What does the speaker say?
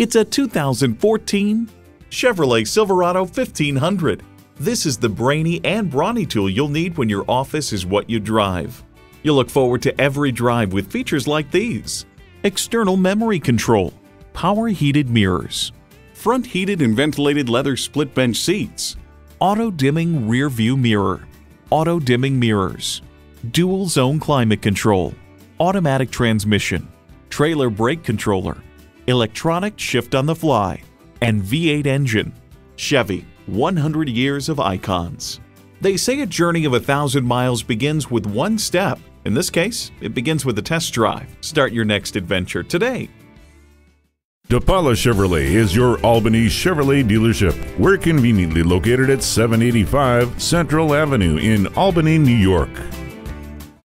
It's a 2014 Chevrolet Silverado 1500. This is the brainy and brawny tool you'll need when your office is what you drive. You'll look forward to every drive with features like these. External memory control, power heated mirrors, front heated and ventilated leather split bench seats, auto dimming rear view mirror, auto dimming mirrors, dual zone climate control, automatic transmission, trailer brake controller, electronic shift on the fly, and V8 engine. Chevy, 100 years of icons. They say a journey of a thousand miles begins with one step. In this case, it begins with a test drive. Start your next adventure today. DePaula Chevrolet is your Albany Chevrolet dealership. We're conveniently located at 785 Central Avenue in Albany, New York.